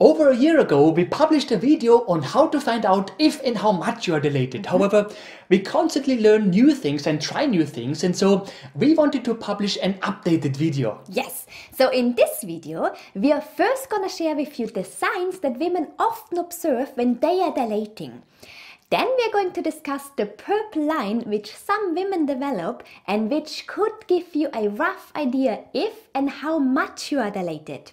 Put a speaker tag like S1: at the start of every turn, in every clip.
S1: Over a year ago, we published a video on how to find out if and how much you are dilated. Mm -hmm. However, we constantly learn new things and try new things, and so we wanted to publish an updated video.
S2: Yes, so in this video, we are first gonna share with you the signs that women often observe when they are dilating. Then we are going to discuss the purple line which some women develop and which could give you a rough idea if and how much you are dilated.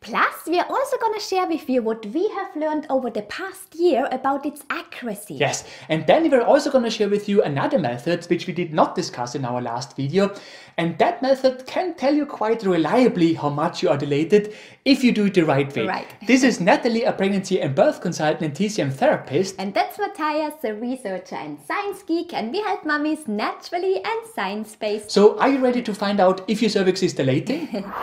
S2: Plus, we are also going to share with you what we have learned over the past year about its accuracy.
S1: Yes, and then we're also going to share with you another method which we did not discuss in our last video. And that method can tell you quite reliably how much you are dilated if you do it the right way.
S2: Right.
S1: This is Nathalie, a pregnancy and birth consultant and TCM therapist.
S2: And that's Mathias, a researcher and science geek, and we help mummies naturally and science-based.
S1: So, are you ready to find out if your cervix is dilating?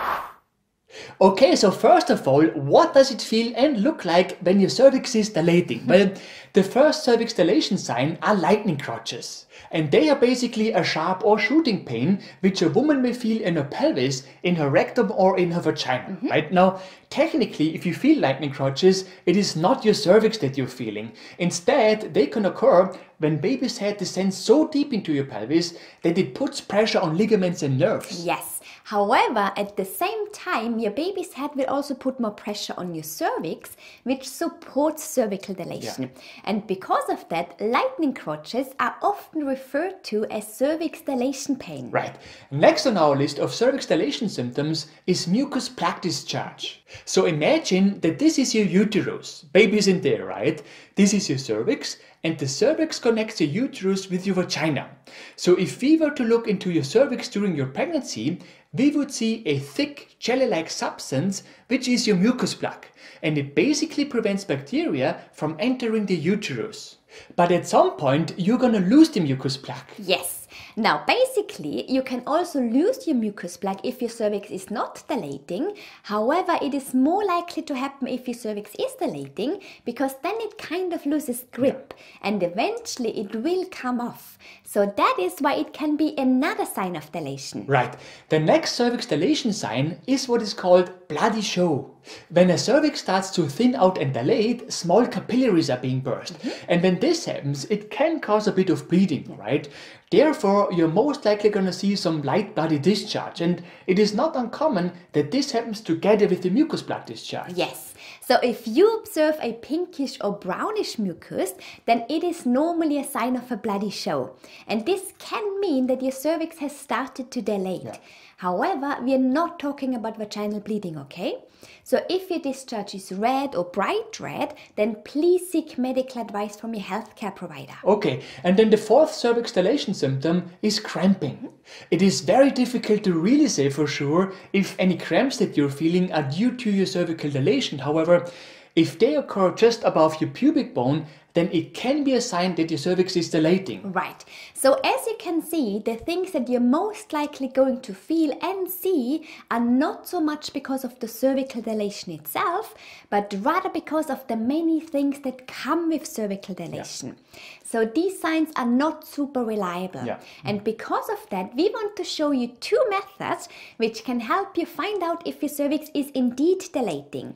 S1: Okay, so first of all, what does it feel and look like when your cervix is dilating? well, the first cervix dilation sign are lightning crotches. And they are basically a sharp or shooting pain which a woman may feel in her pelvis, in her rectum or in her vagina. Mm -hmm. Right now, technically, if you feel lightning crotches, it is not your cervix that you're feeling. Instead, they can occur when baby's head descends so deep into your pelvis that it puts pressure on ligaments and nerves.
S2: Yes. However, at the same time, your baby's head will also put more pressure on your cervix, which supports cervical dilation. Yeah. And because of that, lightning crotches are often referred to as cervix dilation pain.
S1: Right. Next on our list of cervix dilation symptoms is mucus plug discharge. So imagine that this is your uterus. Baby's in there, right? This is your cervix and the cervix connects your uterus with your vagina. So if we were to look into your cervix during your pregnancy, we would see a thick jelly-like substance which is your mucus plug and it basically prevents bacteria from entering the uterus. But at some point you're gonna lose the mucus plug.
S2: Yes. Now, basically, you can also lose your mucus plug if your cervix is not dilating. However, it is more likely to happen if your cervix is dilating because then it kind of loses grip and eventually it will come off. So that is why it can be another sign of dilation.
S1: Right. The next cervix dilation sign is what is called bloody show. When a cervix starts to thin out and dilate, small capillaries are being burst. Mm -hmm. And when this happens, it can cause a bit of bleeding, right? Therefore, you're most likely going to see some light bloody discharge. And it is not uncommon that this happens together with the mucus plug discharge.
S2: Yes. So if you observe a pinkish or brownish mucus, then it is normally a sign of a bloody show. And this can mean that your cervix has started to dilate. Yeah. However, we are not talking about vaginal bleeding, okay? So if your discharge is red or bright red, then please seek medical advice from your healthcare provider.
S1: Okay, and then the fourth cervix dilation symptom is cramping. It is very difficult to really say for sure if any cramps that you're feeling are due to your cervical dilation. However, if they occur just above your pubic bone, then it can be a sign that your cervix is dilating.
S2: Right. So as you can see, the things that you're most likely going to feel and see are not so much because of the cervical dilation itself, but rather because of the many things that come with cervical dilation. Yeah. So these signs are not super reliable. Yeah. And because of that, we want to show you two methods which can help you find out if your cervix is indeed dilating.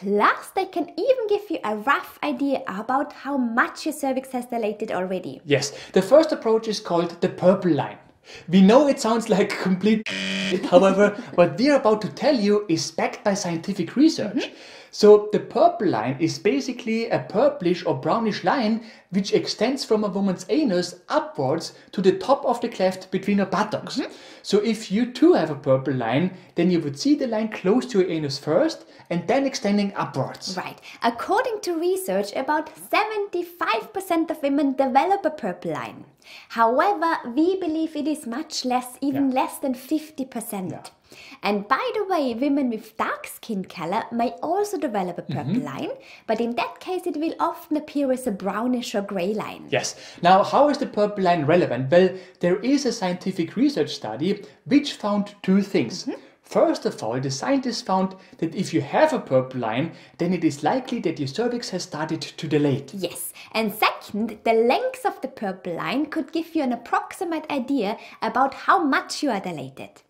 S2: Plus, they can even give you a rough idea about how much your cervix has dilated already.
S1: Yes, the first approach is called the purple line. We know it sounds like complete however, what we're about to tell you is backed by scientific research. Mm -hmm. So the purple line is basically a purplish or brownish line which extends from a woman's anus upwards to the top of the cleft between her buttocks. Mm -hmm. So if you too have a purple line, then you would see the line close to your anus first and then extending upwards.
S2: Right. According to research, about 75% of women develop a purple line. However, we believe it is much less, even yeah. less than 50%. Yeah. And by the way, women with dark skin color may also develop a purple mm -hmm. line, but in that case, it will often appear as a brownish or gray line.
S1: Yes. Now, how is the purple line relevant? Well, there is a scientific research study which found two things. Mm -hmm. First of all, the scientists found that if you have a purple line, then it is likely that your cervix has started to dilate.
S2: Yes, and second, the length of the purple line could give you an approximate idea about how much you are dilated.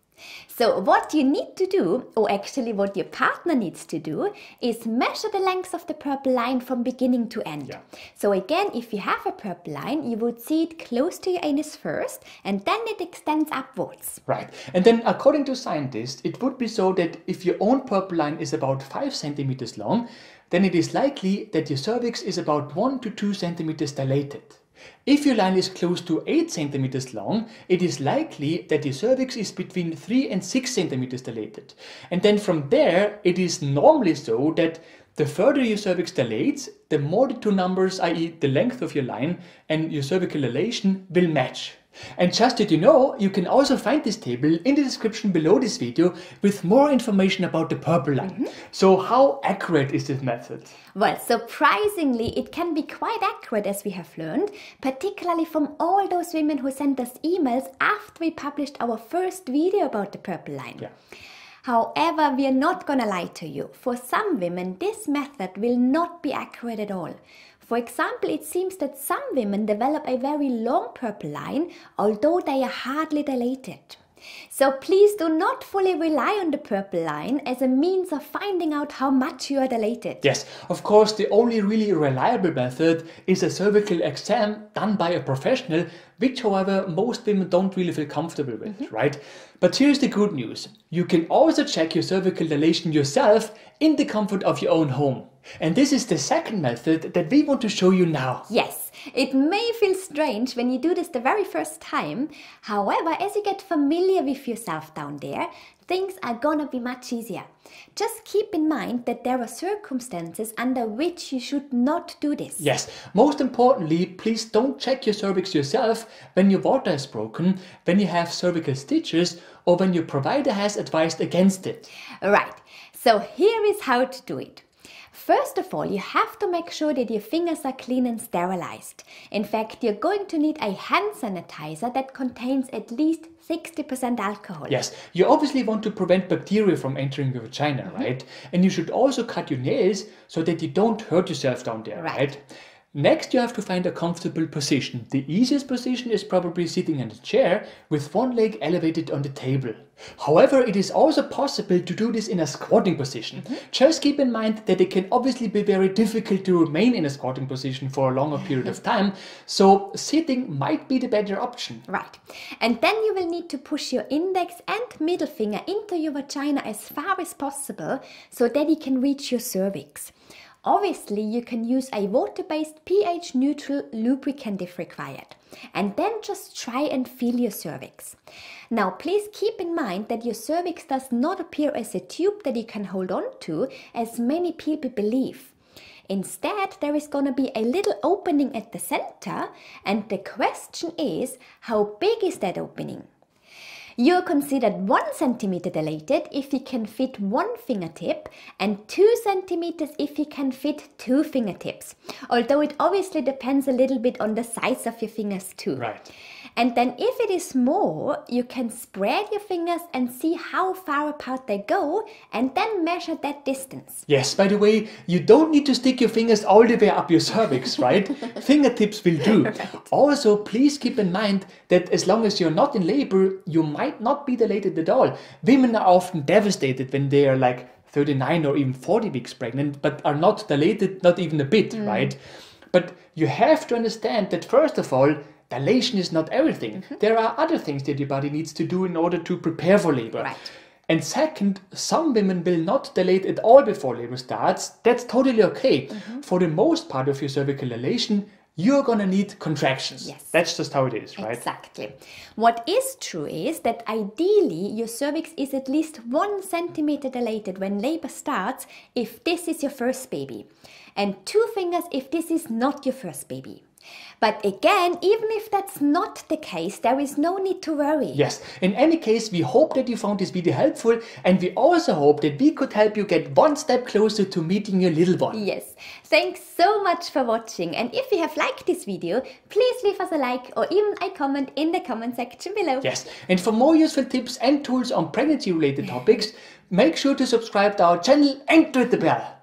S2: So, what you need to do, or actually what your partner needs to do, is measure the length of the purple line from beginning to end.
S1: Yeah.
S2: So, again, if you have a purple line, you would see it close to your anus first and then it extends upwards.
S1: Right. And then, according to scientists, it would be so that if your own purple line is about 5 centimeters long, then it is likely that your cervix is about 1 to 2 centimeters dilated. If your line is close to 8 centimeters long, it is likely that your cervix is between 3 and 6 centimeters dilated. And then from there, it is normally so that the further your cervix dilates, the more the two numbers, i.e., the length of your line and your cervical dilation, will match. And just that you know, you can also find this table in the description below this video with more information about the purple line. Mm-hmm. So, how accurate is this method?
S2: Well, surprisingly, it can be quite accurate as we have learned, particularly from all those women who sent us emails after we published our first video about the purple line.
S1: Yeah.
S2: However, we are not gonna lie to you. For some women, this method will not be accurate at all. For example, it seems that some women develop a very long purple line, although they are hardly dilated. So please do not fully rely on the purple line as a means of finding out how much you are dilated.
S1: Yes, of course, the only really reliable method is a cervical exam done by a professional, which, however, most women don't really feel comfortable with, mm-hmm. right? But here's the good news you can also check your cervical dilation yourself in the comfort of your own home. And this is the second method that we want to show you now.
S2: Yes, it may feel strange when you do this the very first time. However, as you get familiar with yourself down there, things are gonna be much easier. Just keep in mind that there are circumstances under which you should not do this.
S1: Yes, most importantly, please don't check your cervix yourself when your water is broken, when you have cervical stitches, or when your provider has advised against it.
S2: Right, so here is how to do it. First of all, you have to make sure that your fingers are clean and sterilized. In fact, you're going to need a hand sanitizer that contains at least 60% alcohol.
S1: Yes, you obviously want to prevent bacteria from entering your vagina, mm-hmm. right? And you should also cut your nails so that you don't hurt yourself down there,
S2: Right.
S1: right? Next, you have to find a comfortable position. The easiest position is probably sitting in a chair with one leg elevated on the table. However, it is also possible to do this in a squatting position. Mm-hmm. Just keep in mind that it can obviously be very difficult to remain in a squatting position for a longer period of time, so sitting might be the better option.
S2: Right. And then you will need to push your index and middle finger into your vagina as far as possible so that you can reach your cervix. Obviously, you can use a water based pH neutral lubricant if required. And then just try and feel your cervix. Now, please keep in mind that your cervix does not appear as a tube that you can hold on to, as many people believe. Instead, there is going to be a little opening at the center, and the question is how big is that opening? You're considered 1 centimeter dilated if you can fit one fingertip and 2 centimeters if you can fit two fingertips. Although it obviously depends a little bit on the size of your fingers too.
S1: Right.
S2: And then if it is more, you can spread your fingers and see how far apart they go and then measure that distance.
S1: Yes, by the way, you don't need to stick your fingers all the way up your cervix, right? Fingertips will do. Also, please keep in mind that as long as you're not in labor, you might not be dilated at all. Women are often devastated when they are like 39 or even 40 weeks pregnant, but are not dilated, not even a bit, mm. right? But you have to understand that, first of all, dilation is not everything. Mm-hmm. There are other things that your body needs to do in order to prepare for labor.
S2: Right.
S1: And second, some women will not dilate at all before labor starts. That's totally okay. Mm-hmm. For the most part of your cervical dilation, you're gonna need contractions.
S2: Yes.
S1: That's just how it is, right?
S2: Exactly. What is true is that ideally your cervix is at least one centimeter dilated when labor starts if this is your first baby, and two fingers if this is not your first baby. But again, even if that's not the case, there is no need to worry.
S1: Yes. In any case, we hope that you found this video helpful, and we also hope that we could help you get one step closer to meeting your little one.
S2: Yes, thanks so much for watching. And if you have liked this video, please leave us a like or even a comment in the comment section below.
S1: Yes. And for more useful tips and tools on pregnancy related topics, make sure to subscribe to our channel and click the bell.